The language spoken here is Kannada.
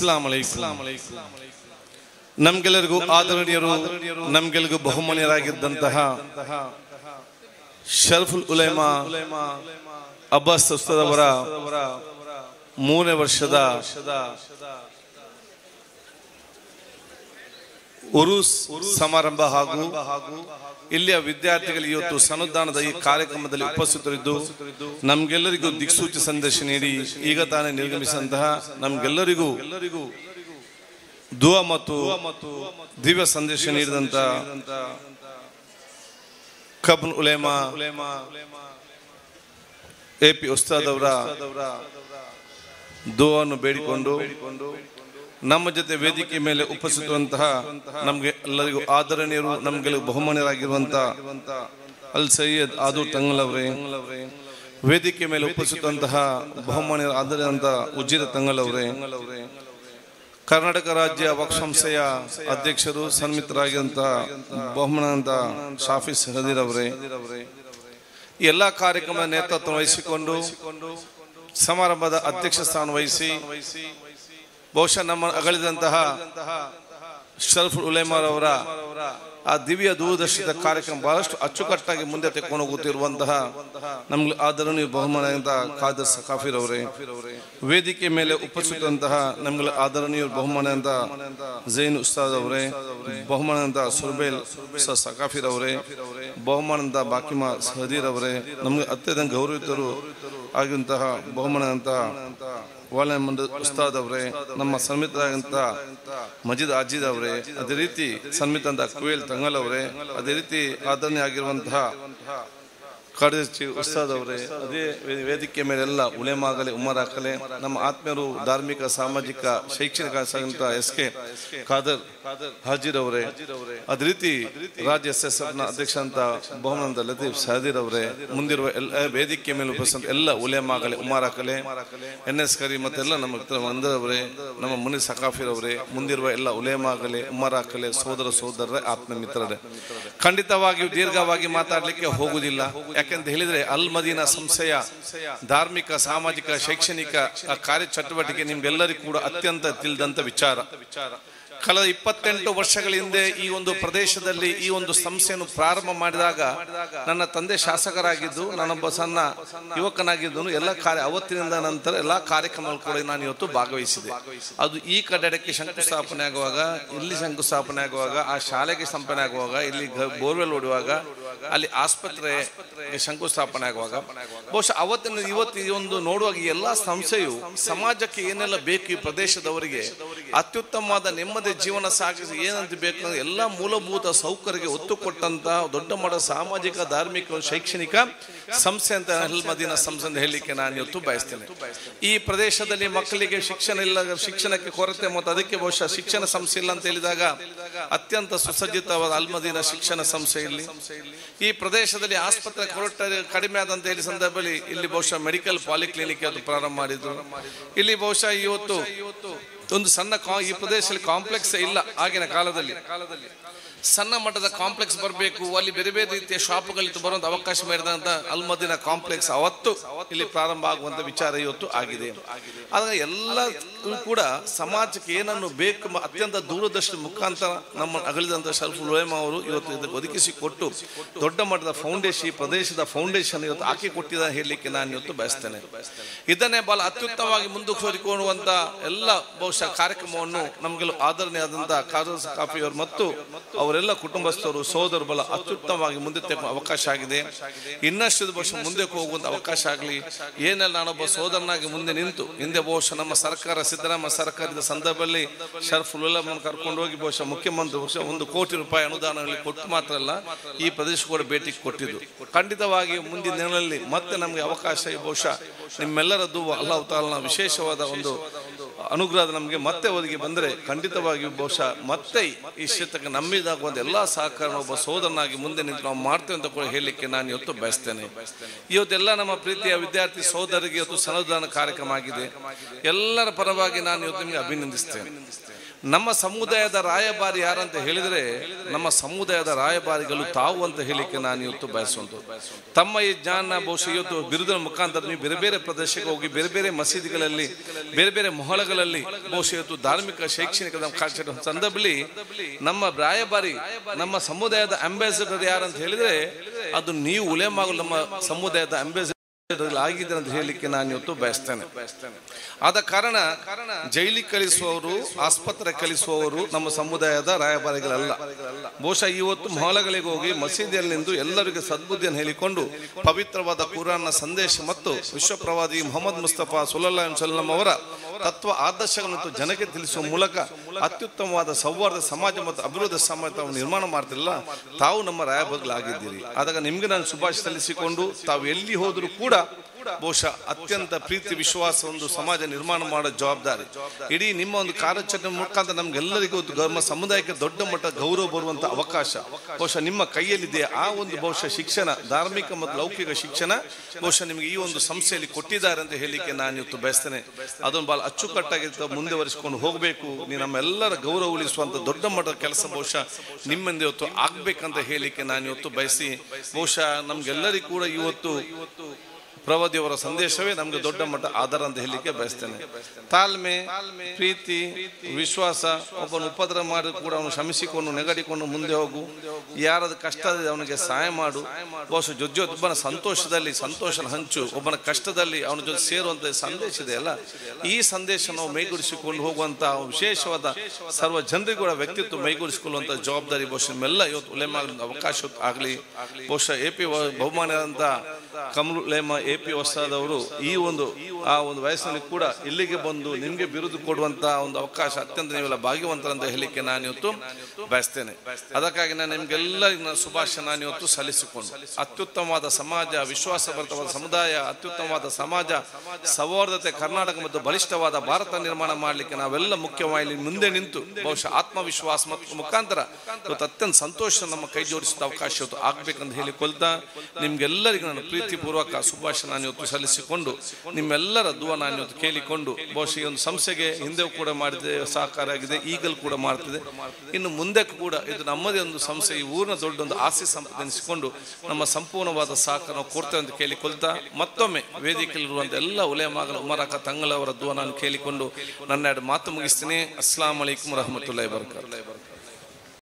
ಇಸ್ಲಾಂ ಅಲೈಕುಂ ನಮ್ಗೆಲ್ಲರಿಗೂ ಆದರಣೀಯರು ನಮ್ಗೆಲ್ಲರಿಗೂ ಬಹುಮಾನ್ಯರಾಗಿದ್ದಂತಹ ಶರ್ಫುಲ್ ಉಲೈಮಾ ಅಬ್ಬಾಸ್ ಉಸ್ತದವರ ಮೂರನೇ ವರ್ಷದ ಉರುಸ್ ಸಮಾರಂಭ ಹಾಗೂ ಇಲ್ಲಿಯ ವಿದ್ಯಾರ್ಥಿಗಳು ಇವತ್ತು ಸನುದಾನದ ಈ ಕಾರ್ಯಕ್ರಮದಲ್ಲಿ ಉಪಸ್ಥಿತರಿದ್ದು, ನಮ್ಗೆಲ್ಲರಿಗೂ ದಿಕ್ಸೂಚಿ ಸಂದೇಶ ನೀಡಿ ಈಗ ತಾನೇ ನಿರ್ಗಮಿಸಿದಂತಹ ನಮ್ಗೆಲ್ಲರಿಗೂ ದುವಾ ಮತ್ತು ದಿವ್ಯ ಸಂದೇಶ ನೀಡಿದಂತ ಕಬ್ನ್ ಉಲೇಮಾ, ಎ ಪಿ ಉಸ್ತಾದ್ ಅವರ ದುವನ್ನು ಬೇಡಿಕೊಂಡು ನಮ್ಮ ಜೊತೆ ವೇದಿಕೆ ಮೇಲೆ ಉಪಸ್ಥಿತವಂತಹ ನಮಗೆ ಎಲ್ಲರಿಗೂ ಆದರಣೀಯರು ನಮಗೆ ಬಹುಮಾನ್ಯರಾಗಿರುವಂತಹ ಅಲ್ ಸೈಯದ್ ತಂಗಲ್ ಅವರೇ ವೇದಿಕೆ ಮೇಲೆ ಉಪಸ್ಥಿತವಂತಹ ಬಹುಮಾನ್ಯರ ಆದರಣಂತ ಉಜ್ಜಿರ ತಂಗಲ್ ಅವರೇ ಕರ್ನಾಟಕ ರಾಜ್ಯ ವಕ್ ಸಂಸ್ಥೆಯ ಅಧ್ಯಕ್ಷರು ಸನ್ಮಿತರಾಗಿರುವಂತಹ ಬಹುಮಾನಂತ ಶಾಫಿ ಹದೀರ್ ಅವರೇ. ಎಲ್ಲಾ ಕಾರ್ಯಕ್ರಮದ ನೇತೃತ್ವ ವಹಿಸಿಕೊಂಡು ಸಮಾರಂಭದ ಅಧ್ಯಕ್ಷ ಸ್ಥಾನ ವಹಿಸಿ ಬಹುಶಃ ನಮ್ಮ ಅಗಲಿದಂತಹ ಶರಫ್ ಉಲೇಮಾರ್ ಅವರ ಆ ದಿವ್ಯ ದೂರದರ್ಶನದ ಕಾರ್ಯಕ್ರಮ ಬಹಳಷ್ಟು ಅಚ್ಚುಕಟ್ಟಾಗಿ ಮುಂದೆ ತೆಕ್ಕೊಂಡು ಹೋಗುತ್ತಿರುವಂತಹ ನಮ್ಗೆ ಆದರಣೀಯ ಬಹುಮಾನ ಖಾದರ್ ಸಕಾಫಿರ್ ಅವರೇ, ವೇದಿಕೆ ಮೇಲೆ ಉಪಸ್ಥಿತಂತಹ ನಮ್ಗೆ ಆದರಣೀಯ ಬಹುಮಾನ ಅಂತ ಜೈನ್ ಉಸ್ತಾದ್ ಅವರೇ ಬಹುಮಾನ ಅಂತ ಸುರ್ಬೇಲ್ ಸಕಾಫಿರ್ ಅವರೇ ಬಹುಮಾನ ಅಂತ ಬಾಕಿಮಾ ಸಹದೀರ್ ಅವರೇ, ನಮ್ಗೆ ಅತ್ಯಂತ ಗೌರವಿತರು ಆಗಿರುವಂತಹ ಬಹುಮಾನ ಅಂತ ವಾಲೆ ಮಂಡ ಉಸ್ತಾದ್ ಅವರೇ, ನಮ್ಮ ಸನ್ಮಿತರಾಗಂತ ಮಜೀದ್ ಅಜೀದ್ ಅವರೇ, ಅದೇ ರೀತಿ ಸನ್ಮಿತ ಕುವೇಲ್ ತಂಗಲ್ ಅವರೇ, ಅದೇ ರೀತಿ ಆದರಣೆ ಆಗಿರುವಂತಹ ಕಾರ್ಯದರ್ಶಿ ಉಸ್ತಾದ್ ಅವರೇ ಅದೇ ವೇದಿಕೆಯ ವೇದಿಕೆ ಮೇಲೆಲ್ಲ ಉಳೆಮಾಗಲೆ ಉಮರ್ ಹಾಕಲೆ. ನಮ್ಮ ಆತ್ಮೀಯರು ಧಾರ್ಮಿಕ ಸಾಮಾಜಿಕ ಶೈಕ್ಷಣಿಕ ಸಂಘ ಎಸ್ ಕೆ ಖಾದರ್ ಹಾಜಿರ್ ಅವರೇ. ಅದೇ ರೀತಿ ರಾಜ್ಯ ಎಸ್ ಎಸ್ ಅಧ್ಯಕ್ಷ ಅಂತ ಬಹುಮಾನದ ಲತೀಫ್ ಸಹದೀರ್ ಅವರೇ. ಮುಂದಿರುವ ಎಲ್ಲ ವೇದಿಕೆ ಮೇಲೆ ಉಪಸ್ಥಿತ ಎಲ್ಲ ಉಲೆಮಾಗಲೆ ಉಮರ್ ಹಾಕಲೆ. ಎನ್ ಎಸ್ ಕರಿ ಮತ್ತೆಲ್ಲ ನಮ್ಮ ಅಂದರವರೇ ಅವರೇ ನಮ್ಮ ಮುನಿ ಸಕಾಫಿರ್ ಅವರೇ. ಮುಂದಿರುವ ಎಲ್ಲ ಉಲೇಮಾಗಲಿ ಉಮರ್ ಹಾಕಲೆ ಸೋದರ ಸೋದರರೇ ಆತ್ಮ ಮಿತ್ರರೇ ಖಂಡಿತವಾಗಿಯೂ ದೀರ್ಘವಾಗಿ ಮಾತಾಡಲಿಕ್ಕೆ ಹೋಗುದಿಲ್ಲ ಯಾಕೆಂತ ಹೇಳಿದ್ರೆ ಅಲ್ ಮದೀನಾ ಸಂಸ್ಥೆಯ ಧಾರ್ಮಿಕ, ಸಾಮಾಜಿಕ, ಶೈಕ್ಷಣಿಕ, ಆ ಕಾರ್ಯಚಟುವಟಿಕೆ ನಿಮ್ಗೆಲ್ಲರಿಗೂ ಕೂಡ ಅತ್ಯಂತ ತಿಳಿದಂತ ವಿಚಾರ. ಕಳೆದ ಇಪ್ಪತ್ತೆಂಟು ವರ್ಷಗಳ ಹಿಂದೆ ಈ ಒಂದು ಪ್ರದೇಶದಲ್ಲಿ ಈ ಒಂದು ಸಂಸ್ಥೆಯನ್ನು ಪ್ರಾರಂಭ ಮಾಡಿದಾಗ ನನ್ನ ತಂದೆ ಶಾಸಕರಾಗಿದ್ದು, ನಾನೊಬ್ಬ ಸಣ್ಣ ಯುವಕನಾಗಿದ್ದನು ಎಲ್ಲ ಕಾರ್ಯ ಅವತ್ತಿನಿಂದ ನಂತರ ಎಲ್ಲ ಕಾರ್ಯಕ್ರಮಗಳು ಕೂಡ ನಾನು ಇವತ್ತು ಭಾಗವಹಿಸಿದೆ. ಅದು ಈ ಕಟ್ಟಡಕ್ಕೆ ಶಂಕುಸ್ಥಾಪನೆ ಆಗುವಾಗ, ಇಲ್ಲಿ ಶಂಕುಸ್ಥಾಪನೆ ಆಗುವಾಗ, ಆ ಶಾಲೆಗೆ ಸ್ಥಾಪನೆ ಆಗುವಾಗ, ಇಲ್ಲಿ ಬೋರ್ವೆಲ್ ಹೊಡುವಾಗ ಅಲ್ಲಿ ಆಸ್ಪತ್ರೆ ಶಂಕುಸ್ಥಾಪನೆ ಆಗುವಾಗ, ಬಹುಶಃ ಅವತ್ತಿನ ಇವತ್ತು ಈ ಒಂದು ನೋಡುವಾಗ ಎಲ್ಲ ಸಂಸ್ಥೆಯು ಸಮಾಜಕ್ಕೆ ಏನೆಲ್ಲ ಬೇಕು ಈ ಪ್ರದೇಶದವರಿಗೆ, ಅತ್ಯುತ್ತಮವಾದ ನೆಮ್ಮದಿ ಜೀವನ ಸಾಗಿಸಿ ಏನಂತ ಬೇಕು ಎಲ್ಲ ಮೂಲಭೂತ ಸೌಕರ್ಯಕ್ಕೆ ಒತ್ತು ಕೊಟ್ಟಂತ ದೊಡ್ಡ ಮಟ್ಟ ಸಾಮಾಜಿಕ, ಧಾರ್ಮಿಕ, ಶೈಕ್ಷಣಿಕ ಸಂಸ್ಥೆ ಅಂತ ಹೆಲ್ಮದಿನ ಮದೀನಾ ಸಂಸ್ಥೆ ಅಂತ ಹೇಳಲಿಕ್ಕೆ ನಾನು ಇವತ್ತು ಬಯಸ್ತೇನೆ. ಈ ಪ್ರದೇಶದಲ್ಲಿ ಮಕ್ಕಳಿಗೆ ಶಿಕ್ಷಣ ಇಲ್ಲ, ಶಿಕ್ಷಣಕ್ಕೆ ಕೊರತೆ ಮತ್ತು ಅದಕ್ಕೆ ಬಹುಶಃ ಶಿಕ್ಷಣ ಸಂಸ್ಥೆ ಇಲ್ಲ ಅಂತ ಹೇಳಿದಾಗ ಅತ್ಯಂತ ಸುಸಜ್ಜಿತವಾದ ಅಲ್ಮದೀನ ಶಿಕ್ಷಣ ಸಂಸ್ಥೆ ಇಲ್ಲಿ ಈ ಪ್ರದೇಶದಲ್ಲಿ ಆಸ್ಪತ್ರೆ ಕೊರಟ ಕಡಿಮೆ ಆದಂತ ಹೇಳಿ ಸಂದರ್ಭದಲ್ಲಿ ಇಲ್ಲಿ ಬಹುಶಃ ಮೆಡಿಕಲ್ ಪಾಲಿಕ್ಲಿನಿಕ್ ಅದು ಪ್ರಾರಂಭ ಮಾಡಿದ್ರು. ಇಲ್ಲಿ ಬಹುಶಃ ಇವತ್ತು ಒಂದು ಸಣ್ಣ ಈ ಪ್ರದೇಶದಲ್ಲಿ ಕಾಂಪ್ಲೆಕ್ಸ್ ಇಲ್ಲ ಆಗಿನ ಕಾಲದಲ್ಲಿ. ಸಣ್ಣ ಮಟ್ಟದ ಕಾಂಪ್ಲೆಕ್ಸ್ ಬರಬೇಕು. ಅಲ್ಲಿ ಬೇರೆ ಬೇರೆ ರೀತಿಯ ಶಾಪ್ಗಳಿತ್ತು ಬರುವಂತ ಅವಕಾಶ ಮಾಡಿದಂತ ಅಲ್ಮದಿನ ಕಾಂಪ್ಲೆಕ್ಸ್ ಅವತ್ತು ಇಲ್ಲಿ ಪ್ರಾರಂಭ ಆಗುವಂತ ವಿಚಾರ ಇವತ್ತು ಆಗಿದೆ. ಆದ್ರೆ ಎಲ್ಲ ಕೂಡ ಸಮಾಜಕ್ಕೆ ಏನನ್ನು ಬೇಕು ಅತ್ಯಂತ ದೂರದರ್ಶನ ಮುಖಾಂತರ ನಮ್ಮ ಅಗಲಿದಂತ ಶರ್ಫ್ ಲೋಯಮ ಅವರು ಇವತ್ತು ಇದಕ್ಕೆ ಒದಗಿಸಿ ಕೊಟ್ಟು ದೊಡ್ಡ ಮಟ್ಟದ ಫೌಂಡೇಶನ್ ಪ್ರದೇಶದ ಫೌಂಡೇಶನ್ ಇವತ್ತು ಹಾಕಿ ಕೊಟ್ಟಿದ ಹೇಳಲಿಕ್ಕೆ ನಾನು ಇವತ್ತು ಬಯಸ್ತೇನೆ. ಇದನ್ನೇ ಬಹಳ ಅತ್ಯುತ್ತಮವಾಗಿ ಮುಂದುವರಿಕೊಳ್ಳುವಂತ ಎಲ್ಲ ಬಹುಶಃ ಕಾರ್ಯಕ್ರಮವನ್ನು ನಮಗೆಲ್ಲ ಆಧರಣೆಯಾದಂತಹ ಕಾಫಿ ಅವರು ಮತ್ತು ಅವರೆಲ್ಲ ಕುಟುಂಬಸ್ಥರು, ಸೋದರ ಬಲ ಅತ್ಯುತ್ತಮವಾಗಿ ಮುಂದೆ ಅವಕಾಶ ಆಗಿದೆ. ಇನ್ನಷ್ಟು ವರ್ಷ ಮುಂದೆ ಹೋಗುವಂತ ಅವಕಾಶ ಆಗಲಿ. ಏನೆಲ್ಲ ನಾನೊಬ್ಬ ಸೋದರನಾಗಿ ಮುಂದೆ ನಿಂತು, ಹಿಂದೆ ಬಹುಶಃ ನಮ್ಮ ಸರ್ಕಾರ, ಸಿದ್ದರಾಮಯ್ಯ ಸರ್ಕಾರದ ಸಂದರ್ಭದಲ್ಲಿ ಶರ್ಫುಲ್ಲಮ್ಮನ್ನು ಕರ್ಕೊಂಡು ಹೋಗಿ ಬಹುಶಃ ಮುಖ್ಯಮಂತ್ರಿ ಬಹುಶಃ ಒಂದು ಕೋಟಿ ರೂಪಾಯಿ ಅನುದಾನಗಳಲ್ಲಿ ಕೊಟ್ಟು ಮಾತ್ರ ಅಲ್ಲ, ಈ ಪ್ರದೇಶ ಕೂಡ ಭೇಟಿ ಕೊಟ್ಟಿದ್ದು. ಖಂಡಿತವಾಗಿ ಮುಂದಿನ ದಿನಗಳಲ್ಲಿ ಮತ್ತೆ ನಮಗೆ ಅವಕಾಶ ಬಹುಶಃ ನಿಮ್ಮೆಲ್ಲರದ್ದು ಅಲ್ಲಾಹ್ ತಾಲನ ವಿಶೇಷವಾದ ಒಂದು ಅನುಗ್ರಹ ನಮಗೆ ಮತ್ತೆ ಒದಗಿ ಬಂದರೆ ಖಂಡಿತವಾಗಿ ಬಹುಶಃ ಮತ್ತೆ ಈ ಕ್ಷೇತ್ರಕ್ಕೆ ನಮ್ಮಿದಾಗುವಂಥ ಎಲ್ಲ ಸಹಕಾರ ಒಬ್ಬ ಸೋದರನಾಗಿ ಮುಂದೆ ನಿಂತು ನಾವು ಮಾಡ್ತೇವೆ ಅಂತ ಕೂಡ ಹೇಳಲಿಕ್ಕೆ ನಾನು ಇವತ್ತು ಬಯಸ್ತೇನೆ. ಇವತ್ತೆಲ್ಲ ನಮ್ಮ ಪ್ರೀತಿಯ ವಿದ್ಯಾರ್ಥಿ ಸೋದರಿಗೆ ಇವತ್ತು ಸನದಾನ ಕಾರ್ಯಕ್ರಮ ಆಗಿದೆ. ಎಲ್ಲರ ಪರವಾಗಿ ನಾನು ಇವತ್ತು ನಿಮಗೆ ಅಭಿನಂದಿಸ್ತೇನೆ. ನಮ್ಮ ಸಮುದಾಯದ ರಾಯಭಾರಿ ಯಾರಂತ ಹೇಳಿದ್ರೆ, ನಮ್ಮ ಸಮುದಾಯದ ರಾಯಭಾರಿಗಳು ತಾವು ಅಂತ ಹೇಳಿಕೆ ನಾನು ಇವತ್ತು ಬಯಸುವಂತ ತಮ್ಮ ಈ ಜ್ಞಾನ ಬಹುಶಃ ಇವತ್ತು ಬಿರುದಿನ ಮುಖಾಂತರ ನೀವು ಬೇರೆ ಬೇರೆ ಪ್ರದೇಶಕ್ಕೆ ಹೋಗಿ, ಬೇರೆ ಬೇರೆ ಮಸೀದಿಗಳಲ್ಲಿ, ಬೇರೆ ಬೇರೆ ಮೊಹಳಗಳಲ್ಲಿ ಬಹುಶಃ ಇವತ್ತು ಧಾರ್ಮಿಕ, ಶೈಕ್ಷಣಿಕ ಸಂದರ್ಭದಲ್ಲಿ ನಮ್ಮ ರಾಯಭಾರಿ, ನಮ್ಮ ಸಮುದಾಯದ ಅಂಬಾಸಿಡರ್ ಯಾರಂತ ಹೇಳಿದ್ರೆ, ಅದು ನೀವು ಉಲೇಮಾಗಲು ನಮ್ಮ ಸಮುದಾಯದ ಅಂಬಾಸಿಡರ್ ಆಗಿದ್ದಾರೆ ಅಂತ ಹೇಳಲಿಕ್ಕೆ ನಾನು ಇವತ್ತು ಬಯಸ್ತೇನೆ. ಆದ ಕಾರಣ ಜೈಲಿಗೆ ಕಳಿಸುವವರು ಆಸ್ಪತ್ರೆ ಕಳಿಸುವವರು ನಮ್ಮ ಸಮುದಾಯದ ರಾಯಭಾರಿಗಳಲ್ಲ. ಬಹುಶಃ ಇವತ್ತು ಮೊಹಲಗಳಿಗೆ ಹೋಗಿ ಮಸೀದಿಯಲ್ಲಿ ನಿಂತು ಎಲ್ಲರಿಗೂ ಸದ್ಬುದ್ಧಿಯನ್ನು ಹೇಳಿಕೊಂಡು ಪವಿತ್ರವಾದ ಕುರಾನ್ನ ಸಂದೇಶ ಮತ್ತು ವಿಶ್ವಪ್ರವಾದಿ ಮೊಹಮ್ಮದ್ ಮುಸ್ತಫಾ ಸುಲಲ್ಲಾಂ ಸಲ್ಲಂ ಅವರ ತತ್ವ ಆದರ್ಶಗಳನ್ನು ಜನಕ್ಕೆ ತಿಳಿಸುವ ಮೂಲಕ ಅತ್ಯುತ್ತಮವಾದ ಸೌಹಾರ್ದ ಸಮಾಜ ಮತ್ತು ಅಭಿವೃದ್ಧಿ ಸಮಾಜವನ್ನು ನಿರ್ಮಾಣ ಮಾಡ್ತಿಲ್ಲ ತಾವು ನಮ್ಮ ರಾಯಭಾಗಲಾಗಿದ್ದೀರಿ ಆದಾಗ ನಿಮಗೆ ನಾನು ಶುಭಾಶಯ ಸಲ್ಲಿಸಿಕೊಂಡು ತಾವು ಎಲ್ಲಿ ಹೋದರೂ ಕೂಡ ಬಹುಶಃ ಅತ್ಯಂತ ಪ್ರೀತಿ ವಿಶ್ವಾಸ ಒಂದು ಸಮಾಜ ನಿರ್ಮಾಣ ಮಾಡೋ ಜವಾಬ್ದಾರಿ. ಇಡೀ ನಿಮ್ಮ ಒಂದು ಕಾರ್ಯಾಚರಣೆ ಮುಖಾಂತರ ನಮ್ಗೆಲ್ಲರಿಗೂ ನಮ್ಮ ಸಮುದಾಯಕ್ಕೆ ದೊಡ್ಡ ಮಟ್ಟ ಗೌರವ ಬರುವಂತ ಅವಕಾಶ. ಬಹುಶಃ ನಿಮ್ಮ ಕೈಯಲ್ಲಿದೆ ಆ ಒಂದು ಬಹುಶಃ ಶಿಕ್ಷಣ ಧಾರ್ಮಿಕ ಮತ್ತು ಲೌಕಿಕ ಶಿಕ್ಷಣ. ಬಹುಶಃ ನಿಮಗೆ ಈ ಒಂದು ಸಂಸ್ಥೆಯಲ್ಲಿ ಕೊಟ್ಟಿದ್ದಾರೆ ಅಂತ ಹೇಳಿಕೆ ನಾನು ಇವತ್ತು ಬಯಸ್ತೇನೆ. ಅದೊಂದು ಬಹಳ ಅಚ್ಚುಕಟ್ಟಾಗಿ ಮುಂದುವರಿಸಿಕೊಂಡು ಹೋಗಬೇಕು. ನಮ್ಮೆಲ್ಲರ ಗೌರವ ಉಳಿಸುವಂತ ದೊಡ್ಡ ಮಟ್ಟದ ಕೆಲಸ ಬಹುಶಃ ನಿಮ್ಮಿಂದ ಇವತ್ತು ಆಗ್ಬೇಕಂತ ಹೇಳಿಕೆ ನಾನು ಇವತ್ತು ಬಯಸಿ. ಬಹುಶಃ ನಮ್ಗೆಲ್ಲರಿಗೂ ಕೂಡ ಇವತ್ತು ಪ್ರವಾದಿಯವರ ಸಂದೇಶವೇ ನಮಗೆ ದೊಡ್ಡ ಮಟ್ಟ ಆಧಾರ ಅಂತ ಹೇಳಲಿಕ್ಕೆ ಬಯಸ್ತೇನೆ. ತಾಳ್ಮೆ, ಪ್ರೀತಿ, ವಿಶ್ವಾಸ, ಒಬ್ಬನು ಉಪದ್ರ ಮಾಡಿ ಕೂಡ ಅವನು ಶ್ರಮಿಸಿಕೊಂಡು ನೆಗಡಿಕೊಂಡು ಮುಂದೆ ಹೋಗು. ಯಾರದ ಕಷ್ಟ ಅವನಿಗೆ ಸಹಾಯ ಮಾಡು. ಬಹುಶಃ ಜೊತೆ ಒಬ್ಬನ ಸಂತೋಷದಲ್ಲಿ ಸಂತೋಷ ಹಂಚು. ಒಬ್ಬನ ಕಷ್ಟದಲ್ಲಿ ಅವನ ಜೊತೆ ಸೇರುವಂತ ಸಂದೇಶ ಇದೆ ಅಲ್ಲ? ಈ ಸಂದೇಶ ನಾವು ಮೈಗೂಡಿಸಿಕೊಂಡು ಹೋಗುವಂತಹ ವಿಶೇಷವಾದ ಸರ್ವ ಜನರಿಗೂ ವ್ಯಕ್ತಿತ್ವ ಮೈಗೂಡಿಸಿಕೊಳ್ಳುವಂತಹ ಜವಾಬ್ದಾರಿ ಬಹುಶಃ ಇವತ್ತು ಉಲೇಮ ಅವಕಾಶ ಆಗಲಿ. ಬಹುಶಃ ಎ ಪಿ ಬಹುಮಾನದಂತ ಕಮಲು ಲೇಮ ಎ ಪಿ ಹೊಸದವರು ಈ ಒಂದು ಆ ಒಂದು ವಯಸ್ಸಿನಲ್ಲಿ ಕೂಡ ಇಲ್ಲಿಗೆ ಬಂದು ನಿಮಗೆ ಬಿರುದು ಕೊಡುವಂತ ಒಂದು ಅವಕಾಶ ಅತ್ಯಂತ ನೀವೆಲ್ಲ ಭಾಗ್ಯವಂತರಂತ ಹೇಳಿಕೆ ನಾನು ಇವತ್ತು ಬಯಸ್ತೇನೆ. ಅದಕ್ಕಾಗಿ ನಾನು ನಿಮ್ಗೆಲ್ಲ ಶುಭಾಶಯ. ನಾನು ಇವತ್ತು ಸಲ್ಲಿಸಿಕೊಂಡು ಅತ್ಯುತ್ತಮವಾದ ಸಮಾಜ, ವಿಶ್ವಾಸಭರಿತವಾದ ಸಮುದಾಯ, ಅತ್ಯುತ್ತಮವಾದ ಸಮಾಜ, ಸೌಹಾರ್ದತೆ, ಕರ್ನಾಟಕ ಮತ್ತು ಬಲಿಷ್ಠವಾದ ಭಾರತ ನಿರ್ಮಾಣ ಮಾಡಲಿಕ್ಕೆ ನಾವೆಲ್ಲ ಮುಖ್ಯವಾಗಿ ಮುಂದೆ ನಿಂತು ಬಹುಶಃ ಆತ್ಮವಿಶ್ವಾಸ ಮತ್ತು ಮುಖಾಂತರ ಇವತ್ತು ಅತ್ಯಂತ ಸಂತೋಷ ನಮ್ಮ ಕೈ ಜೋಡಿಸಿದ ಅವಕಾಶ ಇವತ್ತು ಆಗ್ಬೇಕಂತ ಹೇಳಿಕೊಳ್ತಾ ನಿಮ್ಗೆಲ್ಲರಿಗೂ ನಾನು ಪ್ರೀತಿಪೂರ್ವಕ ಶುಭಾಶಯ ನಾನು ಇವತ್ತು ಸಲ್ಲಿಸಿಕೊಂಡು ನಿಮ್ಮೆಲ್ಲರ ದುವ ನಾನು ಇವತ್ತು ಕೇಳಿಕೊಂಡು ಬಹುಶಃ ಒಂದು ಸಂಸ್ಥೆಗೆ ಹಿಂದೆ ಕೂಡ ಮಾಡಿದೆ, ಸಹಕಾರ ಆಗಿದೆ, ಈಗಲೂ ಕೂಡ ಮಾಡ್ತಿದೆ. ಇನ್ನು ಮುಂದೆ ಕೂಡ ಇದು ನಮ್ಮದೇ ಒಂದು ಸಂಸ್ಥೆ, ಈ ಊರಿನ ದೊಡ್ಡ ಒಂದು ಆಸೆ ಎನಿಸಿಕೊಂಡು ನಮ್ಮ ಸಂಪೂರ್ಣವಾದ ಸಹಕಾರ ನಾವು ಕೊಡ್ತೇವೆ ಅಂತ ಕೇಳಿಕೊಳ್ತಾ ಮತ್ತೊಮ್ಮೆ ವೇದಿಕೆಯಲ್ಲಿರುವಂಥ ಎಲ್ಲ ಉಲೇಮಾಗಲ ಉಮರಕ ತಂಗಳವರ ನಾನು ಕೇಳಿಕೊಂಡು ನನ್ನ ಎರಡು ಮಾತು ಮುಗಿಸ್ತೀನಿ. ಅಸ್ಲಾಂ ವಲೈಕುಮ್ ರಹಮತುಲ್ಲಾಹಿ ಬರ್ಕಾತ್